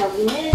여기는